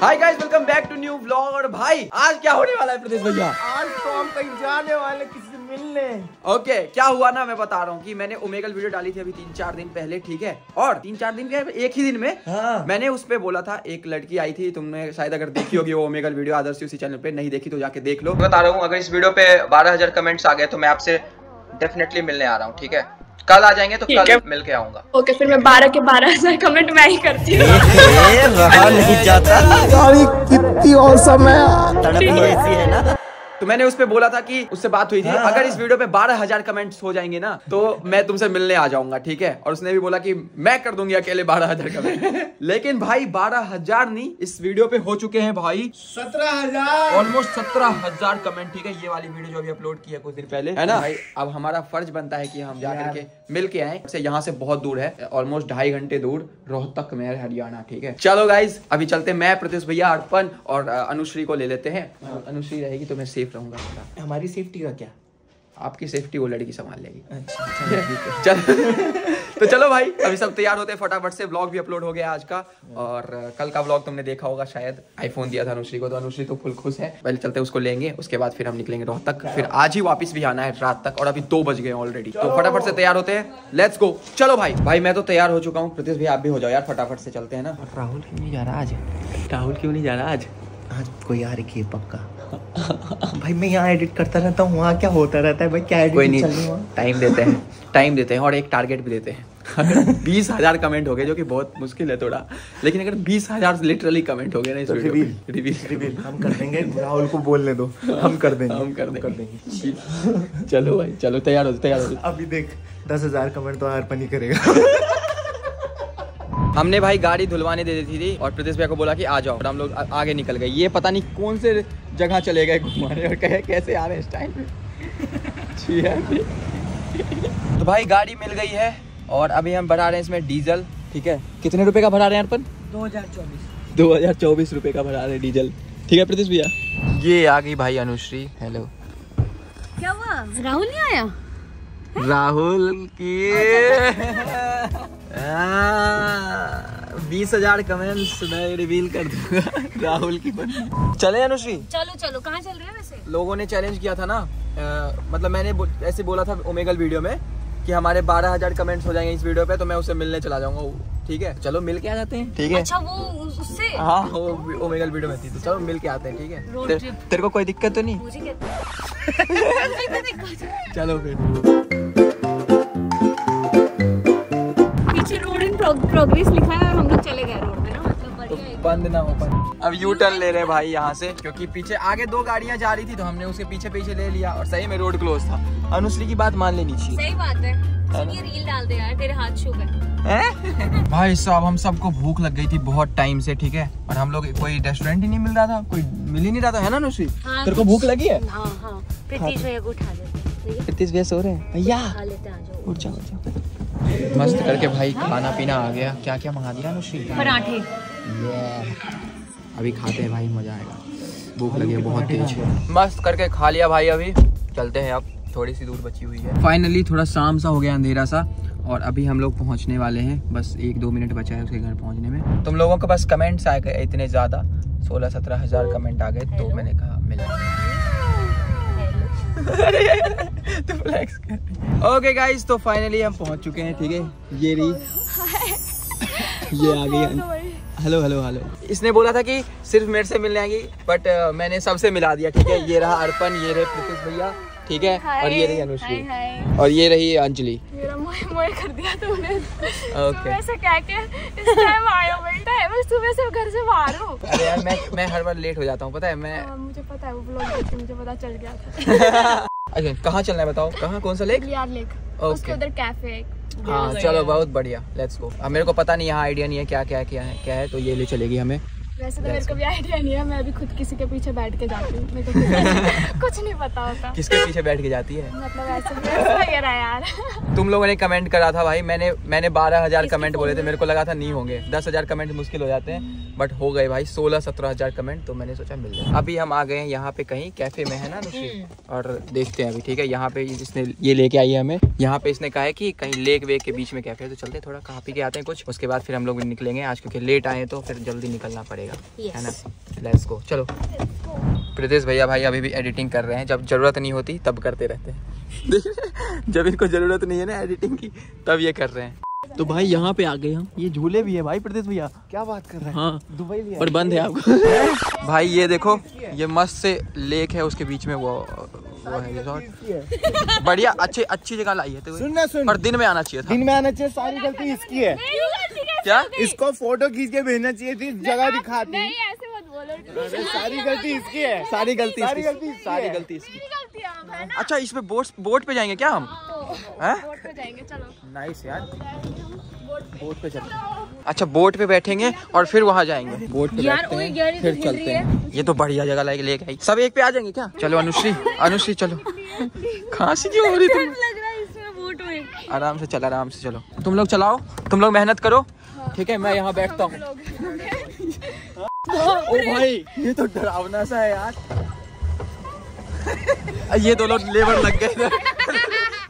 Hi guys welcome back to new vlog और भाई आज क्या होने वाला है प्रदेश भैया आज तो हम कहीं जाने वाले किसी से मिलने। ओके okay, क्या हुआ ना मैं बता रहा हूँ कि मैंने ओमेगल वीडियो डाली थी अभी तीन चार दिन पहले ठीक है? और तीन चार दिन के एक ही दिन में हाँ। मैंने उस पे बोला था एक लड़की आई थी तुमने शायद अगर देखी होगी वो ओमेगल वीडियो आदर्श उसी चैनल पे नहीं देखी तो जाके देख लो। बता रहा हूँ अगर इस वीडियो पे बारह हज़ार कमेंट्स आ गए तो मैं आपसे डेफिनेटली मिलने आ रहा हूँ ठीक है? कल आ जाएँगे तो कल मिल के आऊँगा। ओके फिर मैं बारह के बारह हज़ार कमेंट मैं ही करती हूँ। नहीं जाता। कितनी और समय तड़प ऐसी है ना। तो मैंने उस पे बोला था कि उससे बात हुई थी। अगर इस वीडियो पे बारह हज़ार कमेंट्स हो जाएँगे ना तो मैं तुमसे मिलने आ जाऊँगा ठीक है? और उसने भी बोला कि मैं कर दूँगी अकेले बारह हज़ार कमेंट लेकिन भाई बारह हज़ार नहीं इस वीडियो पे हो चुके हैं भाई। सत्रह हज़ार। ऑलमोस्ट सत्रह हज़ार कमेंट ठीक है? ये वाली वीडियो जो अभी अपलोड की है कुछ दिन पहले है ना? भाई अब हमारा फ़र्ज़ बनता है कि हम जा करके मिल के आए। से यहाँ से बहुत दूर है ऑलमोस्ट ढाई घंटे दूर रोहतक में हरियाणा ठीक है? चलो गाइज़ अभी चलते मैं प्रत्युष भैया अर्पण और अनुश्री को ले लेते हैं। अनुश्री रहेगी तो मैं सेफ़ रहूँगा थोड़ा हमारी सेफ्टी का क्या? आपकी सेफ्टी वो लड़की संभाल लेगी। अच्छा चलो चल। तो चलो भाई अभी सब तैयार होते हैं फटाफट से। ब्लॉग भी अपलोड हो गया आज का। और कल का ब्लॉग तुमने देखा होगा शायद। आईफोन दिया था अनुश्री को तो अनुश्री तो फुल खुश है। पहले चलते हैं उसको लेंगे उसके बाद फिर हम निकलेंगे रोहतक फिर आज ही वापस भी आना है रात तक और अभी दो बज गए ऑलरेडी तो फटाफट से तैयार होते हैं। लेट्स गो चलो भाई भाई मैं तो तैयार हो चुका हूँ। प्रतीश भाई आप भी हो जाओ यार फटाफट से चलते हैं ना। राहुल क्यों नहीं जा रहा आज? राहुल क्यों नहीं जा रहा आज? आज कोई आ रही है पक्का। भाई मैं यहाँ एडिट करता रहता हूँ वहाँ क्या होता रहता है भाई? क्या एडिट कोई चल रही है नहीं टाइम देते हैं टाइम देते हैं और एक टारगेट भी देते हैं। अगर बीस हज़ार कमेंट हो गए जो कि बहुत मुश्किल है थोड़ा लेकिन अगर बीस हज़ार लिटरली कमेंट हो गए ना इस वीडियो रिवील रिवील रिवील हम कर देंगे राहुल को बोलने दो हम कर देंगे हम कर देंगे कर देंगे। चलो भाई चलो तैयार हो तैयार हो। अभी देख दस हज़ार कमेंट तो हर पनी करेगा। हमने भाई गाड़ी धुलवाने दे दी थी और प्रदेश भैया को बोला कि आ जाओ। और हम लोग आगे निकल गए। ये पता नहीं कौन से जगह चले गए घुमाने और कहे कैसे आ रहे हैं इस टाइम पे? तो भाई गाड़ी मिल गई है और अभी हम भरा रहे हैं इसमें डीजल ठीक है? कितने रुपए का भरा रहे हैं अर्पण? दो हज़ार चौबीस। दो हज़ार चौबीस रुपए का भरा रहे हैं डीजल। ठीक है प्रदेश भैया? ये आ गई भाई अनुश्री। हेलो क्या हुआ? राहुल नहीं आया? राहुल की बीस हज़ार कमेंट्स मैं रिवील कर दूँगा राहुल की बन चले अनुश्री। चलो चलो कहाँ चल रहे हैं वैसे? लोगों ने चैलेंज किया था ना? अ, मतलब मैंने बो- ऐसे बोला था ओमेगल वीडियो में कि हमारे बारह हज़ार कमेंट्स हो जाएँगे इस वीडियो पे तो मैं उसे मिलने चला जाऊँगा ठीक है? चलो मिल के आ जाते हैं ठीक है? अच्छा वो उससे? हाँ वो ओमेगल वीडियो में थी तो चलो मिल के आते हैं ठीक है? Road तेरे को कोई दिक्कत तो नहीं? चलो फिर। प्रोग्रेस लिखा है और हम लोग चले गए रोड पे ना मतलब तो बंद ना हो पाए। अब यू टर्न ले रहे हैं। भाई यहाँ से क्योंकि पीछे आगे दो गाड़ियाँ जा रही थी तो हमने उसके पीछे पीछे ले लिया और सही में रोड क्लोज था। अनुश्री की बात मान लेनी चाहिए। सही बात है। ये रील डाल दे यार तेरे हाथ छू गए। भाई साहब हम सबको भूख लग गई थी बहुत टाइम से ठीक है? और हम लोग कोई रेस्टोरेंट ही नहीं मिल रहा था कोई मिल ही नहीं रहा था है ना अनुश्री? हाँ, तेरे को भूख लगी है? हाँ हाँ। प्रीतीश भैया को उठा लेते हैं। भैया हो रहे हैं। भैया उठ जाओ उठ जाओ। मस्त करके भाई खाना पीना आ गया। क्या क्या मंगा दिया पराठे। अभी खाते हैं भाई मज़ा आएगा। भूख लगी है बहुत तेज। मस्त करके खा लिया भाई अभी। चलते हैं अब। थोड़ी सी दूर बची हुई है। फाइनली थोड़ा शाम सा हो गया अंधेरा सा। और अभी हम लोग पहुँचने वाले हैं। बस एक दो मिनट बचा है उसके घर पहुँचने में। तुम लोगों के पास कमेंट्स आ गए इतने ज़्यादा। सोलह सत्रह हज़ार कमेंट आ गए तो मैंने कहा मिला। तो फ्लेक्स कर। ओके गाइस तो फाइनली हम पहुँच चुके हैं ठीक है? ये रही। ये आ गई हेलो हेलो हेलो इसने बोला था कि सिर्फ़ मेरे से मिलने आएगी बट मैंने सबसे मिला दिया ठीक है? ये रहा अर्पण ये रहे प्रतीश भैया ठीक है? और ये रही अनुश्री। और ये रही अंजलि। मोए कर दिया तूने। ओके सुबह से क्या के इस टाइम आया बेटा है मैं सुबह से घर से बाहर हूँ। अरे यार मैं मैं हर बार लेट हो जाता हूँ पता है? मैं हाँ, मुझे पता है वो ब्लॉग देख के मुझे पता चल गया था। अच्छा कहाँ चलना है बताओ? कहाँ? कौन सा लेक लियार लेक Okay. उसके उधर कैफ़े है। हाँ चलो बहुत बढ़िया। लेट्स गो अब मेरे को पता नहीं यहाँ आइडिया नहीं है क्या क्या क्या है क्या है तो ये ले चलेगी हमें। वैसे तो मेरे को भी आइडिया नहीं है मैं अभी खुद किसी के पीछे बैठ के जाती हूँ। मेरे को कुछ- नहीं पता होता। किसके पीछे बैठ के जाती है? मतलब ऐसे यार। तुम लोगों ने कमेंट करा था भाई मैंने मैंने बारह हज़ार कमेंट बोले थे मेरे को लगा था नहीं होंगे। दस हज़ार कमेंट मुश्किल हो जाते हैं बट हो गए भाई सोलह सत्रह हज़ार कमेंट तो मैंने सोचा मिल जाए। अभी हम आ गए हैं यहाँ पे कहीं कैफ़े में है ना अनुश्री और देखते हैं अभी ठीक है? यहाँ पे इसने ये लेके आई है हमें। यहाँ पे इसने कहा है कि कहीं लेक वेक के बीच में कैफ़े है तो चलते हैं थोड़ा खा पी के आते हैं कुछ। उसके बाद फिर हम लोग निकलेंगे। आज क्योंकि लेट आए तो फिर जल्दी निकलना पड़ेगा। पड़ेगा है ना? लेट्स गो चलो। प्रदेश भैया भाई अभी भी एडिटिंग कर रहे हैं। जब ज़रूरत नहीं होती तब करते रहते हैं। जब इनको ज़रूरत नहीं है ना एडिटिंग की तब ये कर रहे हैं। तो भाई यहाँ पे आ गए हम। ये झूले भी है भाई प्रदेश भैया। क्या बात कर रहे हैं? हाँ। दुबई लिया पर बंद है आपको। भाई ये देखो ये मस्त से लेक है उसके बीच में वो वो है रिजॉर्ट बढ़िया अच्छी अच्छी जगह लाई है तो सुन सुन। पर दिन में आना चाहिए था। दिन में आना चाहिए सारी गलती इसकी है। क्या? इसको फ़ोटो खींच के भेजना चाहिए थी जगह दिखाती। नहीं ऐसे मत बोलो सारी गलती इसकी है। सारी गलती सारी गलती सारी गलती इसकी। गलती हम है ना? अच्छा इसमें बोट बोट पे जाएँगे क्या हम? बोट पे जाएँगे चलो। नाइस यार। बोट पे चलते अच्छा बोट पे बैठेंगे और फिर वहाँ जाएँगे। बोट पे बैठते हैं फिर चलते हैं। ये तो बढ़िया जगह लेके लेके आई। सब एक पे आ जाएँगे क्या? चलो अनुश्री अनुश्री चलो। खांसी क्यों हो रही तुम? लग रहा है इसमें बोट में आराम से चलो आराम से चलो। तुम लोग चलाओ तुम लोग मेहनत करो। ठीक है मैं यहाँ बैठता हूँ। ओ भाई ये तो डरावना सा है यार। ये दो लोग लेबर लग गए।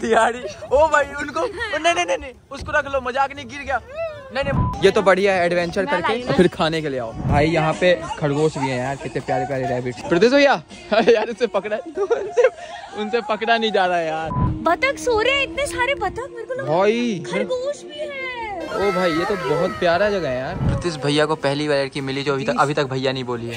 तिहाड़ी ओ भाई उनको नहीं नहीं नहीं उसको रख लो मज़ाक नहीं गिर गया। नहीं नहीं ये तो बढ़िया है एडवेंचर करके। फिर खाने के लिए आओ। भाई यहाँ पे खरगोश भी है यार कितने प्यारे प्यारे रैबिट प्रदेश भैया अरे यार उससे पकड़ा उनसे उनसे पकड़ा नहीं जा रहा है यार। बतख सो रहे हैं इतने सारे बतख मेरे को लगा भाई खरगोश भी है। ओ भाई ये तो बहुत प्यारा जगह है यार। प्रतीश भैया को पहली बार लड़की मिली जो अभी तक अभी तक भैया नहीं बोली है।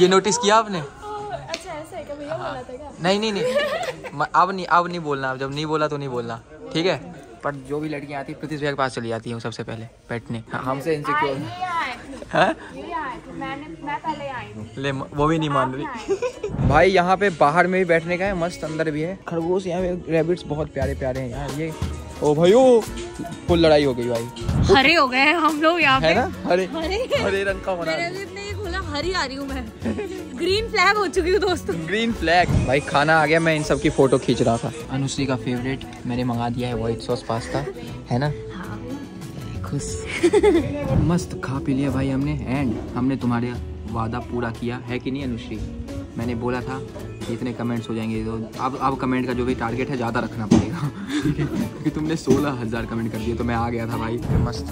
ये नोटिस किया आपने? अच्छा ऐसा है क्या बोला था क्या नहीं नहीं। नहीं अब नहीं अब नहीं बोलना अब जब नहीं बोला तो नहीं बोलना। ठीक है? पर जो भी लड़कियाँ आती है प्रतीश भैया के पास चली जाती है सबसे पहले बैठने। हाँ, हमसे इनसिक्योर आए थे है? ले वो भी नहीं मान रही। भाई यहाँ पे बाहर में भी बैठने का है मस्त अंदर भी है। खरगोश यहाँ पे रैबिट्स बहुत प्यारे प्यारे हैं यार ये ओ भाई ओ फुल लड़ाई हो गई भाई। हरे हो गए हम लोग यहाँ पे। ना? हरे। हरे। रंग का बना ही हरी आ रही हूँ मैं। ग्रीन फ्लैग हो चुकी हूँ दोस्तों। ग्रीन फ्लैग भाई खाना आ गया मैं इन सब की फ़ोटो खींच रहा था। अनुश्री का फेवरेट मैंने मंगा दिया है व्हाइट सॉस पास्ता है ना? खुश। मस्त खा पी लिया भाई हमने। एंड हमने तुम्हारे वादा पूरा किया। है कि नहीं अनुश्री? मैंने बोला था कि इतने कमेंट्स हो जाएँगे तो अब अब कमेंट का जो भी टारगेट है ज़्यादा रखना पड़ेगा। क्योंकि तुमने सोलह हज़ार कमेंट कर दिए तो मैं आ गया था भाई। मस्त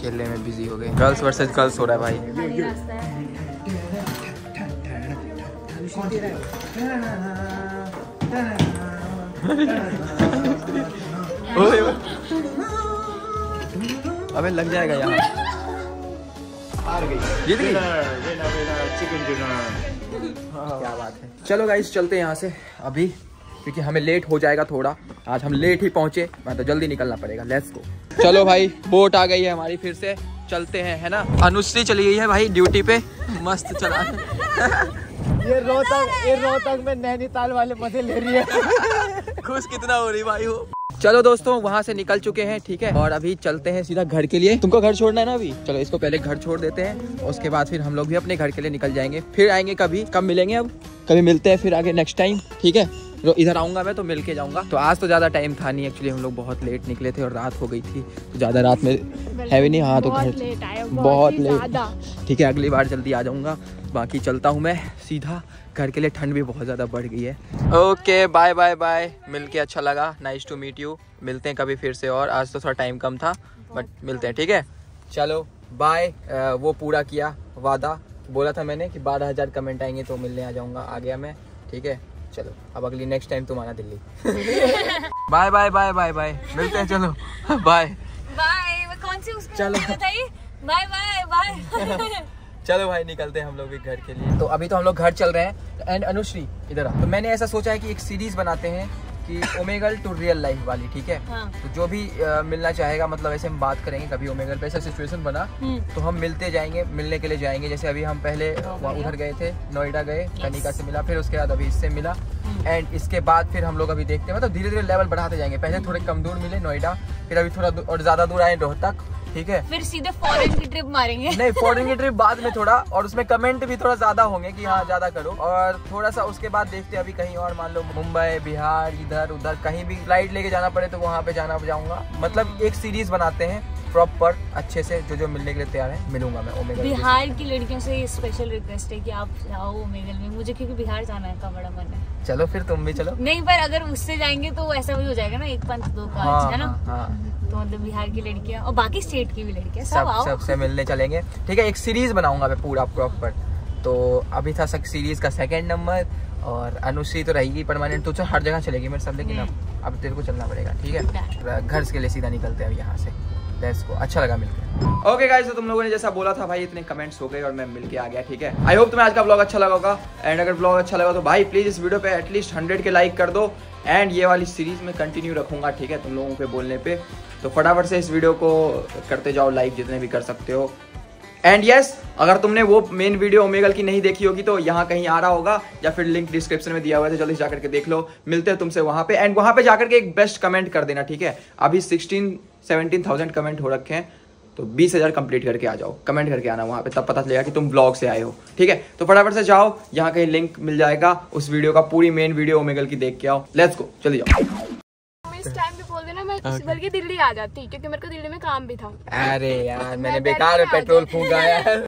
खेलने में बिज़ी हो गए गर्ल्स वर्सेज गर्ल्स हो रहा है भाई। अबे लग जाएगा यहाँ जीत गई। चिकन डिनर क्या बात है। चलो गाइस चलते हैं यहाँ से अभी क्योंकि हमें लेट हो जाएगा थोड़ा। आज हम लेट ही पहुँचे मैं तो जल्दी निकलना पड़ेगा। लेट्स गो चलो भाई बोट आ गई है हमारी फिर से। चलते हैं है ना? अनुश्री चली गई है भाई ड्यूटी पे। मस्त चला। ये रोहतक ये रोहतक में नैनीताल वाले मज़े ले रही है। खुश कितना हो रही भाई हो चलो दोस्तों, वहाँ से निकल चुके हैं, ठीक है? और अभी चलते हैं सीधा घर के लिए। तुमको घर छोड़ना है ना अभी? चलो, इसको पहले घर छोड़ देते हैं, उसके बाद फिर हम लोग भी अपने घर के लिए निकल जाएँगे। फिर आएँगे कभी? कब मिलेंगे अब? कभी मिलते हैं फिर आगे नेक्स्ट टाइम ठीक है? रो- इधर आऊँगा मैं तो मिल के जाऊँगा। तो आज तो ज़्यादा टाइम था नहीं एक्चुअली हम लोग बहुत लेट निकले थे और रात हो गई थी। तो ज़्यादा रात में है भी नहीं हाँ तो घर बहुत लेट ठीक है अगली बार जल्दी आ जाऊँगा। बाकी चलता हूँ मैं सीधा। घर के लिए ठंड भी बहुत ज़्यादा बढ़ गई है। ओके बाय बाय बाय मिल के अच्छा लगा। नाइस टू मीट यू मिलते हैं कभी फिर से और। आज तो थोड़ा टाइम कम था बट मिलते हैं ठीक है? चलो बाय वो पूरा किया वादा। बोला था मैंने कि बारह हज़ार कमेंट आएँगे तो मिलने आ जाऊँगा आ गया मैं ठीक है? चलो अब अगली नेक्स्ट टाइम तुम आना Delhi. Bye bye bye bye bye मिलते हैं चलो। बाय बाय कौन सी चलो। बाय बाय बाय चलो भाई निकलते हैं हम लोग भी घर के लिए। तो अभी तो हम लोग घर चल रहे हैं। एंड अनुश्री इधर आ। तो मैंने ऐसा सोचा है कि एक सीरीज़ बनाते हैं। कि ओमेगल टू रियल लाइफ वाली ठीक है? हाँ। तो जो भी अ, मिलना चाहेगा मतलब ऐसे हम बात करेंगे कभी ओमेगल पे ऐसा सिचुएशन बना तो हम मिलते जाएँगे मिलने के लिए जाएँगे। जैसे अभी हम पहले उधर गए थे नोएडा गए कनिका से मिला फिर उसके बाद अभी इससे मिला। एंड इसके बाद फिर हम लोग अभी देखते हैं मतलब धीरे धीरे लेवल बढ़ाते जाएँगे। पहले थोड़े कम दूर मिले नोएडा फिर अभी थोड़ा और ज़्यादा दूर आए रोहतक। ठीक है? फिर सीधे फॉरेन की ट्रिप मारेंगे। नहीं फॉरेन की ट्रिप बाद में थोड़ा और उसमें कमेंट भी थोड़ा ज़्यादा होंगे कि हाँ ज़्यादा करो। और थोड़ा सा उसके बाद देखते हैं अभी कहीं और मान लो मुंबई बिहार इधर उधर कहीं भी फ़्लाइट लेके जाना पड़े तो वहाँ पे जाना जाऊँगा। मतलब एक सीरीज़ बनाते हैं। प्रॉपर अच्छे से जो जो मिलने के लिए तैयार है मिलूँगा मैं ओमेगल बिहार की लड़कियों से ये स्पेशल रिक्वेस्ट है कि आप जाओ ओमेगल में। मुझे क्योंकि बिहार जाना है का बड़ा मन है। चलो फिर तुम भी चलो। नहीं पर अगर उससे जाएँगे तो ऐसा भी हो जाएगा ना एक पंथ दो काज हाँ है ना? हाँ, हाँ। तो मतलब बिहार की लड़कियाँ और बाकी स्टेट की भी लड़कियाँ सब सब आओ। सबसे मिलने चलेंगे। ठीक है एक सीरीज़ बनाऊँगा मैं पूरा प्रॉपर तो अभी था सीरीज़ का सेकंड नंबर और अनुश्री तो रहेगी परमानेंट तो हर जगह चलेगी मेरे साथ लेकिन अब अब तेरे को चलना पड़ेगा ठीक है? घर के लिए सीधा निकलते हैं अब यहाँ से। लेट्स गो अच्छा लगा मिलकर ओके गाइस तो तुम लोगों ने जैसा बोला था, भाई, इतने कमेंट्स हो गए और मैं मिलके आ गया, ठीक है? आई होप तुम्हें आज का ब्लॉग अच्छा लगा होगा। एंड अगर ब्लॉग अच्छा लगा तो भाई प्लीज़ इस वीडियो पे एटलीस्ट हंड्रेड के लाइक कर दो। एंड ये वाली सीरीज़ में कंटिन्यू रखूँगा, ठीक है? तुम लोगों के बोलने पे। तो फटाफट से इस वीडियो को करते जाओ लाइक जितने भी कर सकते हो। एंड यस yes, अगर तुमने वो मेन वीडियो ओमेगल की नहीं देखी होगी तो यहाँ कहीं आ रहा होगा या फिर लिंक डिस्क्रिप्शन में दिया हुआ है तो जल्दी जाकर के देख लो। मिलते हैं तुमसे वहाँ पे। एंड वहाँ पे जाकर के एक बेस्ट कमेंट कर देना ठीक है? अभी सिक्सटीन सेवनटीन थाउज़ेंड कमेंट हो रखे हैं तो बीस हज़ार कंप्लीट करके आ जाओ। कमेंट करके आना वहाँ पे तब पता चलेगा कि तुम ब्लॉग से आए हो ठीक है? तो फटाफट से जाओ यहाँ कहीं लिंक मिल जाएगा उस वीडियो का पूरी मेन वीडियो ओमेगल की देख के आओ। लेट्स गो चलिए जाओ। मैं बल्कि दिल्ली आ जाती क्योंकि मेरे को दिल्ली में काम भी था। अरे यार मैंने बेकार पेट्रोल। फूका यार